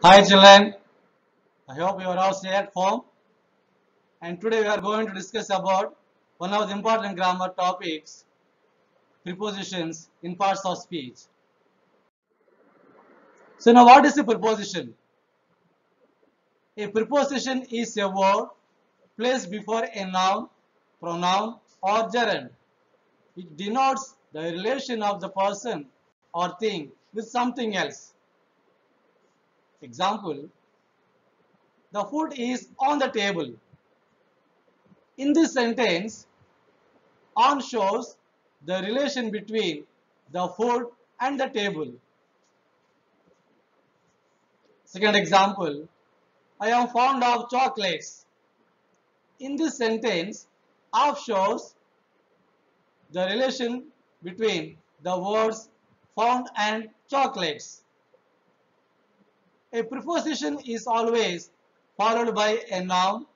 Hi children, I hope you are all stay at home and today we are going to discuss about one of the important grammar topics prepositions in parts of speech. So now what is a preposition? A preposition is a word placed before a noun, pronoun or gerund. It denotes the relation of the person or thing with something else. Example, the food is on the table. In this sentence, on shows the relation between the food and the table. Second example, I am fond of chocolates. In this sentence, off shows the relation between the words fond and chocolates. A preposition is always followed by a noun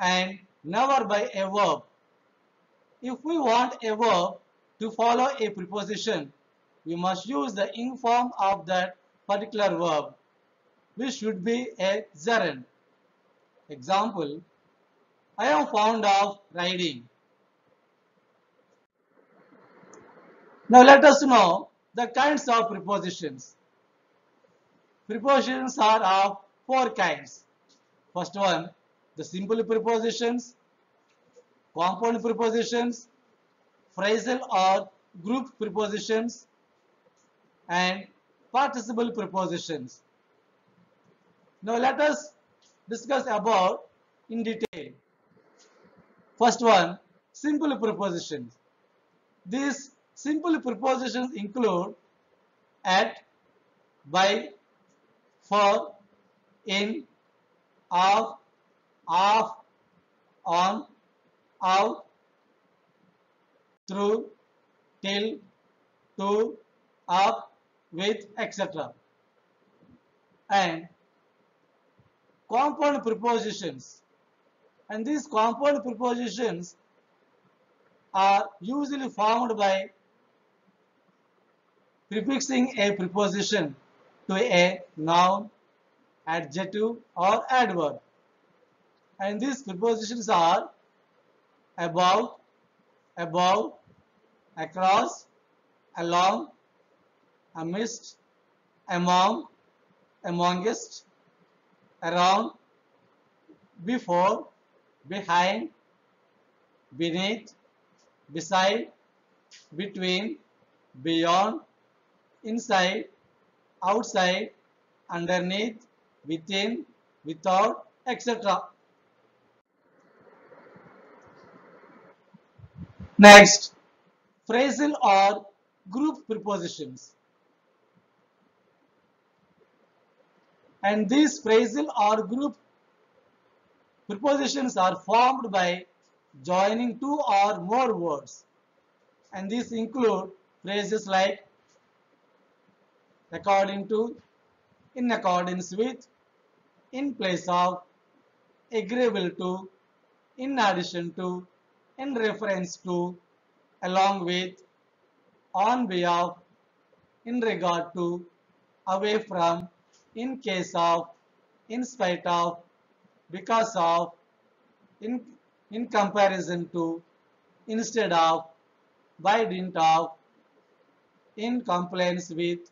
and never by a verb. If we want a verb to follow a preposition, we must use the in form of that particular verb, which should be a gerund. Example, I am fond of riding. Now let us know the kinds of prepositions. Prepositions are of four kinds. First one, the simple prepositions, compound prepositions, phrasal or group prepositions, and participle prepositions. Now let us discuss about in detail. First one, simple prepositions. These simple prepositions include at, by, for, in, of, off, on, out, through, till, to, up, with, etc. And compound prepositions. And these compound prepositions are usually formed by prefixing a preposition to a noun, adjective or adverb. And these prepositions are about, above, across, along, amidst, among, amongst, around, before, behind, beneath, beside, between, beyond, inside, outside, underneath, within, without, etc. Next, phrasal or group prepositions. And these phrasal or group prepositions are formed by joining two or more words. And these include phrases like according to, in accordance with, in place of, agreeable to, in addition to, in reference to, along with, on behalf, in regard to, away from, in case of, in spite of, because of, in, in comparison to, instead of, by dint of, in compliance with,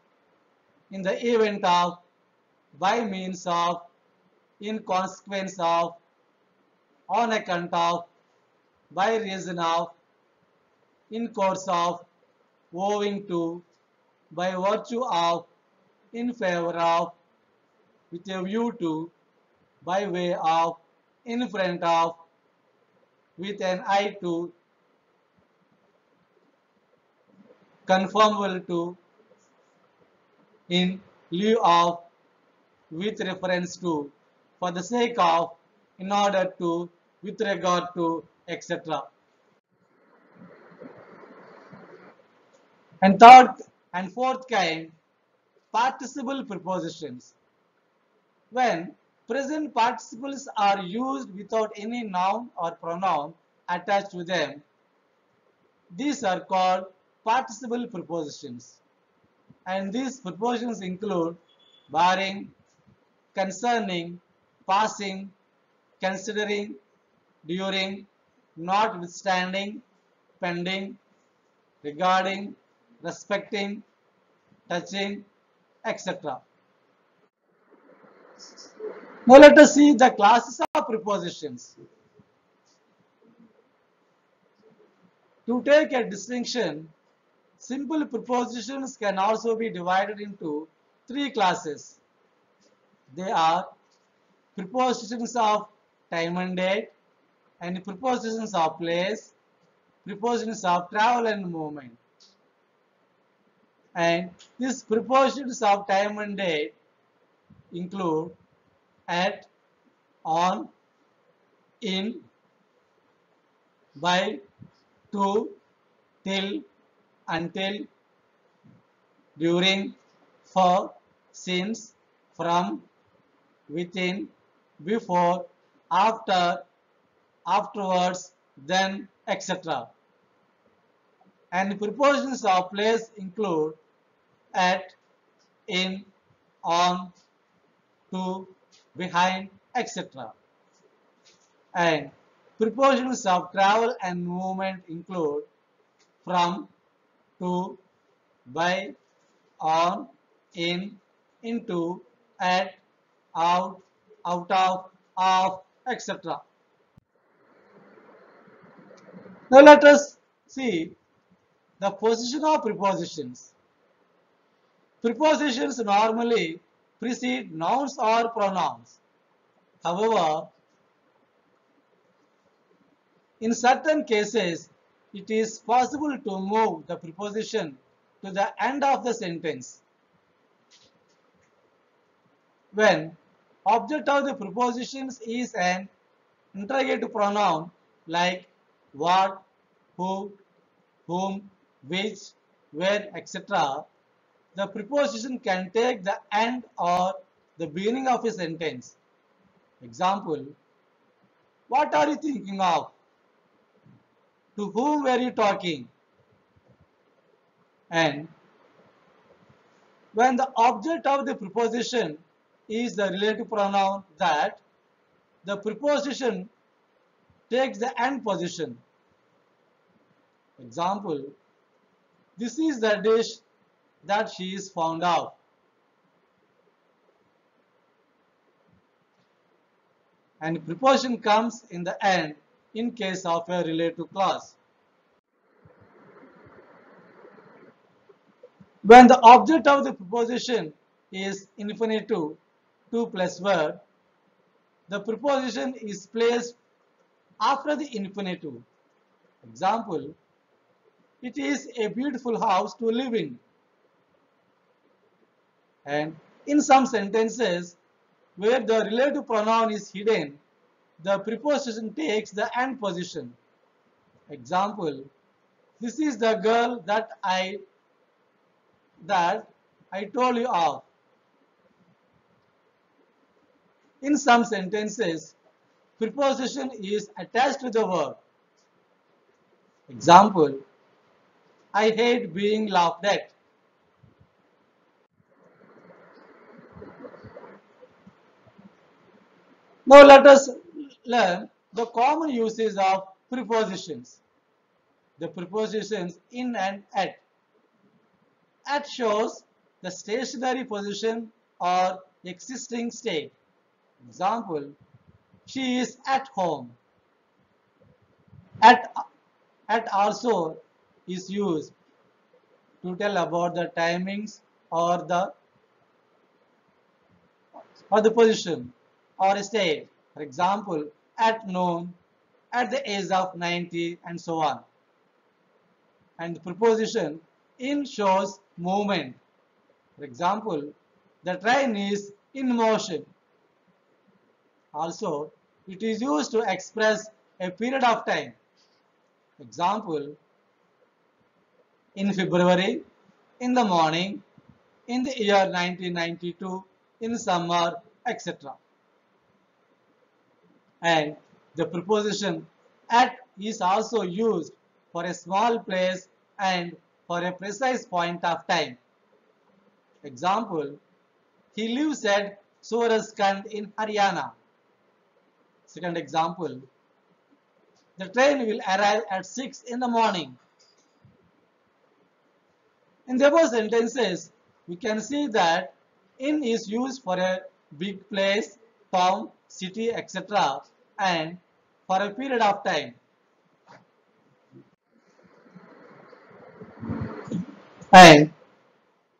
in the event of, by means of, in consequence of, on account of, by reason of, in course of, owing to, by virtue of, in favor of, with a view to, by way of, in front of, with an eye to, conformable to, in lieu of, with reference to, for the sake of, in order to, with regard to, etc. And third and fourth kind, participle prepositions. When present participles are used without any noun or pronoun attached to them, these are called participle prepositions. And these prepositions include barring, concerning, passing, considering, during, notwithstanding, pending, regarding, respecting, touching, etc. Now let us see the classes of prepositions. To take a distinction, simple prepositions can also be divided into three classes. They are prepositions of time and date and prepositions of place, prepositions of travel and movement. And these prepositions of time and date include at, on, in, by, to, till, until, during, for, since, from, within, before, after, afterwards, then, etc. And prepositions of place include at, in, on, to, behind, etc. And prepositions of travel and movement include from, to, by, on, in, into, at, out, out of, of, etc. Now let us see the position of prepositions. Prepositions normally precede nouns or pronouns. However, in certain cases, it is possible to move the preposition to the end of the sentence. When object of the prepositions is an interrogative pronoun like what, who, whom, which, where, etc., the preposition can take the end or the beginning of a sentence. Example, what are you thinking of? To whom were you talking? And when the object of the preposition is the relative pronoun that, the preposition takes the end position. Example, this is the dish that she is found of. And preposition comes in the end in case of a relative clause. When the object of the preposition is infinitive, to plus verb, the preposition is placed after the infinitive. Example, it is a beautiful house to live in. And in some sentences where the relative pronoun is hidden, the preposition takes the end position. Example, this is the girl that I that I told you of. In some sentences, preposition is attached to the verb. Example, I hate being laughed at. Now let us learn the common uses of prepositions. The prepositions in and at. At shows the stationary position or existing state. Example, she is at home. At, at also is used to tell about the timings or the or the position or state. For example, at noon, at the age of 90 and so on. And the preposition in shows movement. For example, the train is in motion. Also, it is used to express a period of time. Example, in February, in the morning, in the year 1992, in summer, etc. And the preposition at is also used for a small place and for a precise point of time. Example, he lives at Surajkund in Haryana. Second example, the train will arrive at 6 in the morning. In the above sentences, we can see that in is used for a big place, town, city, etc. and for a period of time. And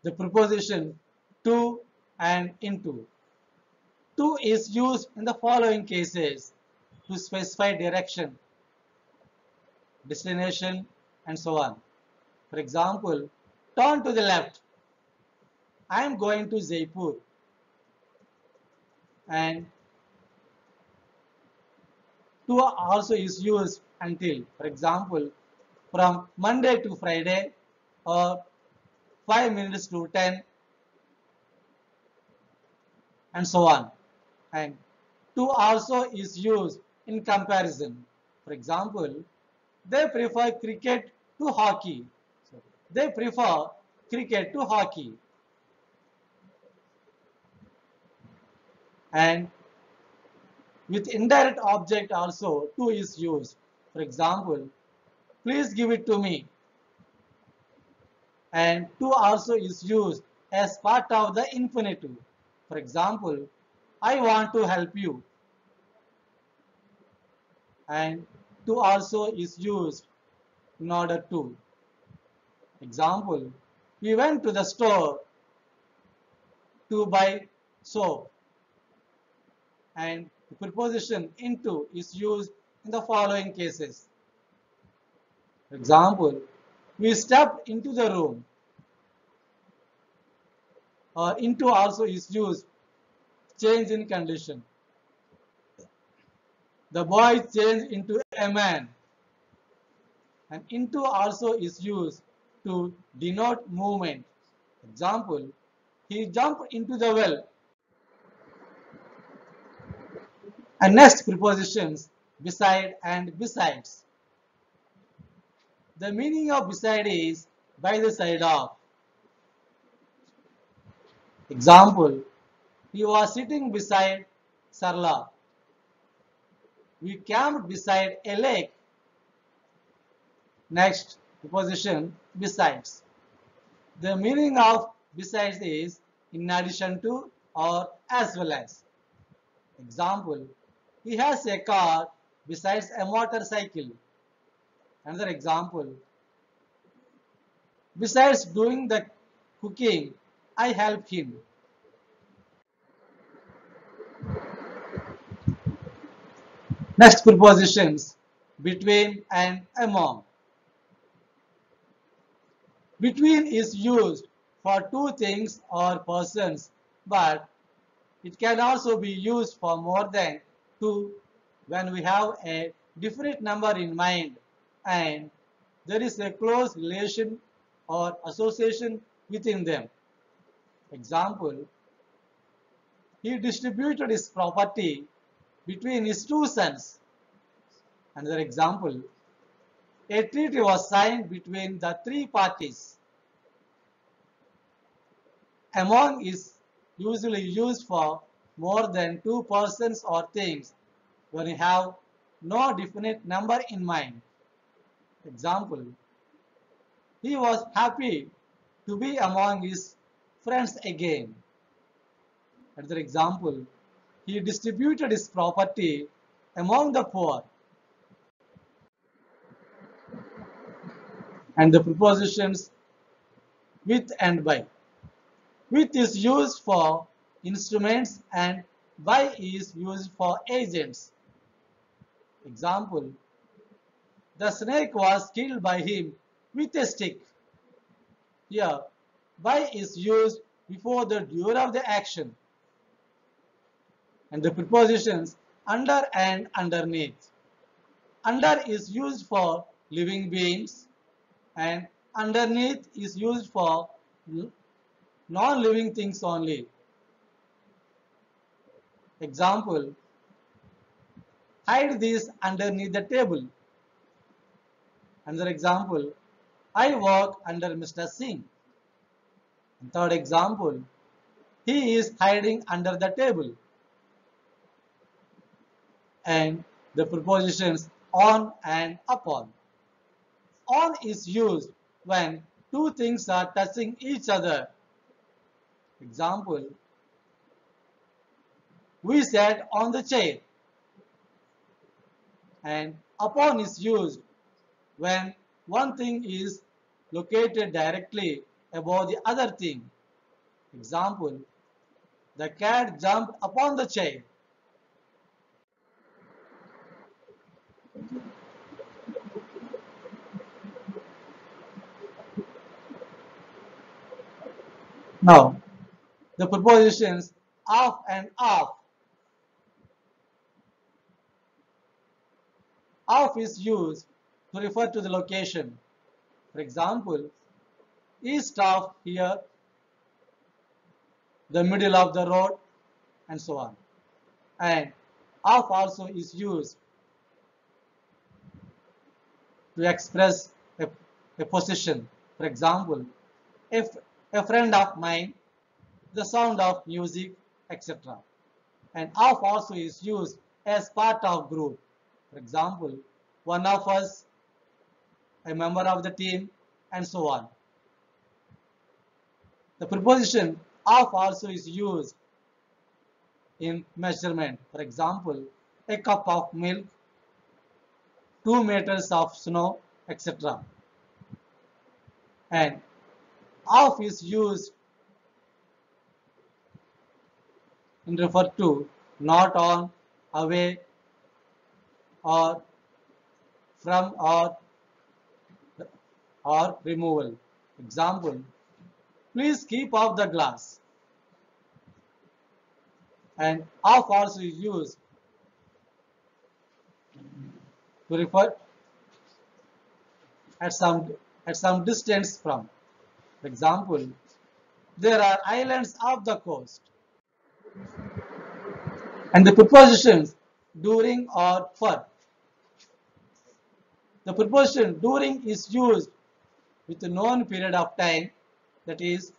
the preposition to and into. To is used in the following cases to specify direction, destination and so on. For example, turn to the left. I am going to Jaipur. And to also is used until. For example, from Monday to Friday or 5 minutes to 10 and so on. And to also is used in comparison. For example, they prefer cricket to hockey. They prefer cricket to hockey. And with indirect object also to is used. For example, please give it to me. And to also is used as part of the infinitive. For example, I want to help you. And to also is used in order to. Example, we went to the store to buy soap. And the preposition into is used in the following cases. For example, we stepped into the room. Or into also is used change in condition. The boy changed into a man. And into also is used to denote movement. Example, he jumped into the well. And next prepositions beside and besides. The meaning of beside is by the side of. Example, he was sitting beside Sarla. We camped beside a lake. Next preposition besides. The meaning of besides is in addition to or as well as. Example, he has a car besides a motorcycle. Another example, besides doing the cooking, I help him. Next prepositions between and among. Between is used for two things or persons, but it can also be used for more than two when we have a definite number in mind and there is a close relation or association within them. Example, he distributed his property between his two sons. Another example, a treaty was signed between the three parties. Among is usually used for more than two persons or things when you have no definite number in mind. Example, he was happy to be among his friends again. Another example, he distributed his property among the poor. And the prepositions with and by. With is used for instruments and by is used for agents. Example, the snake was killed by him with a stick. Here, by is used before the doer of the action. And the prepositions under and underneath. Under is used for living beings and underneath is used for non-living things only. Example, hide this underneath the table. Another example, I work under Mr. Singh. Third example, he is hiding under the table. And the prepositions on and upon. On is used when two things are touching each other. Example, we sat on the chair. And upon is used when one thing is located directly above the other thing. Example, the cat jumped upon the chair. Now, the prepositions of and off. Off is used to refer to the location. For example, east of here, the middle of the road, and so on. And of also is used to express a, a position. For example, if a friend of mine, the sound of music, etc. And of also is used as part of group. For example, one of us, a member of the team, and so on. The preposition of also is used in measurement. For example, a cup of milk, 2 meters of snow, etc. And of is used in refer to not on, away, or from or or removal. Example, please keep off the glass. And off also is used to refer at some at some distance from. For example, there are islands off the coast. And the prepositions during or for. The preposition during is used with a known period of time, that is,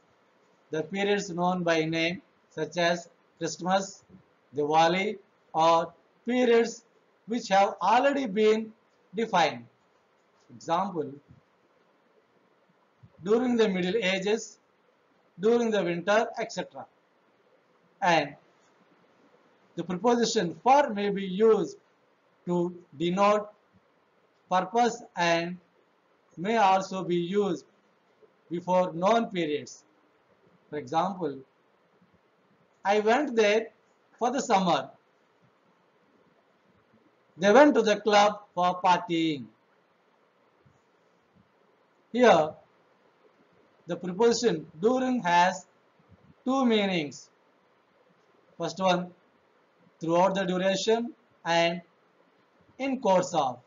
the periods known by name, such as Christmas, Diwali, or periods which have already been defined. Example, during the Middle Ages, during the winter, etc. And the preposition for may be used to denote purpose and may also be used before known periods. For example, I went there for the summer. They went to the club for partying. Here, the preposition during has two meanings. First one, throughout the duration and in course of.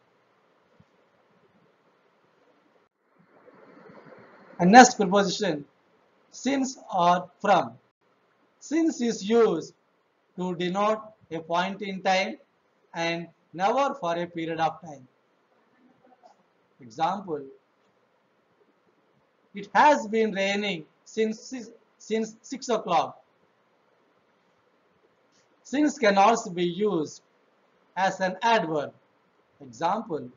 And next preposition, since or from. Since is used to denote a point in time and never for a period of time. Example, it has been raining since, since 6 o'clock. Since can also be used as an adverb. Example,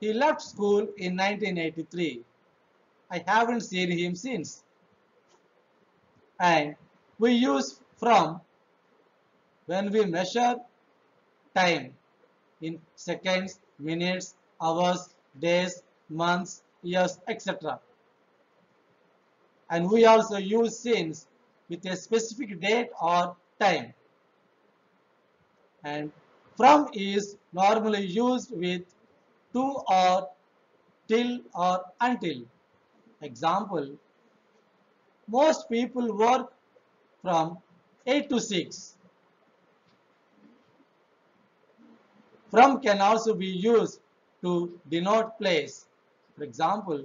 he left school in 1983. I haven't seen him since. And we use from when we measure time in seconds, minutes, hours, days, months, years, etc. And we also use since with a specific date or time. And from is normally used with to or till or until. Example, most people work from 8 to 6. From can also be used to denote place. For example,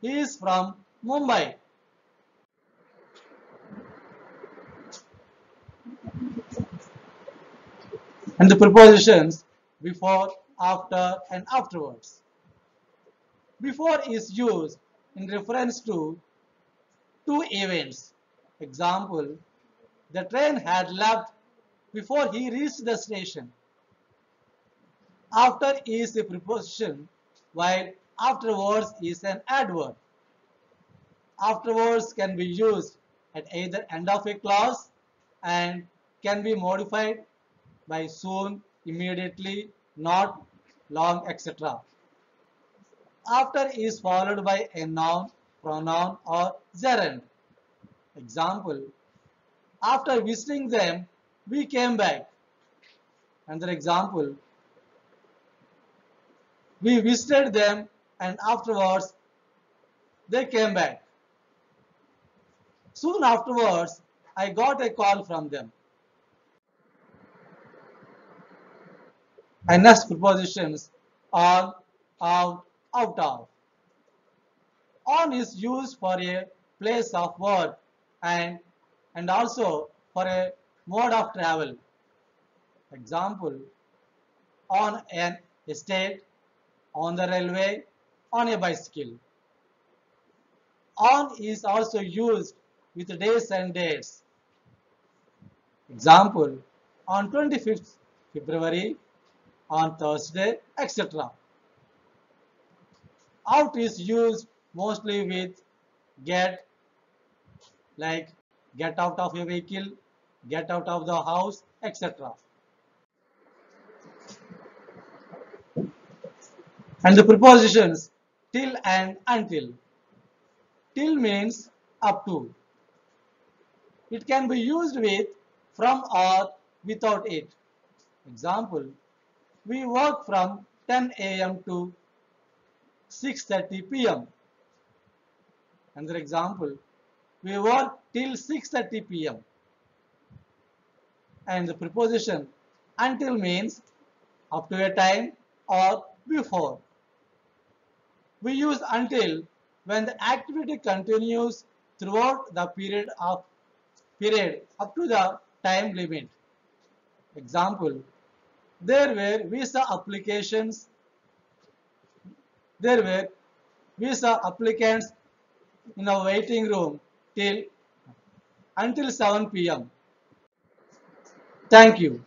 he is from Mumbai. And the prepositions before, after and afterwards. Before is used in reference to two events. Example, the train had left before he reached the station. After is a preposition while afterwards is an adverb. Afterwards can be used at either end of a clause and can be modified by soon, immediately, not, long, etc. After is followed by a noun, pronoun or gerund. Example, after visiting them, we came back. Another example, we visited them and afterwards they came back. Soon afterwards, I got a call from them. And next prepositions on, out, out of. On is used for a place of work and, and also for a mode of travel. Example, on an estate, on the railway, on a bicycle. On is also used with days and dates. Example, on 25th February, on Thursday, etc. Out is used mostly with get, like get out of a vehicle, get out of the house, etc. And the prepositions till and until. Till means up to. It can be used with, from or without it. Example, we work from 10 a.m. to 6.30 p.m. Another example, we work till 6.30 p.m. And the preposition until means up to a time or before. We use until when the activity continues throughout the period of period up to the time limit. Example, there were visa applications, there were visa applicants in a waiting room till until 7 p.m. Thank you.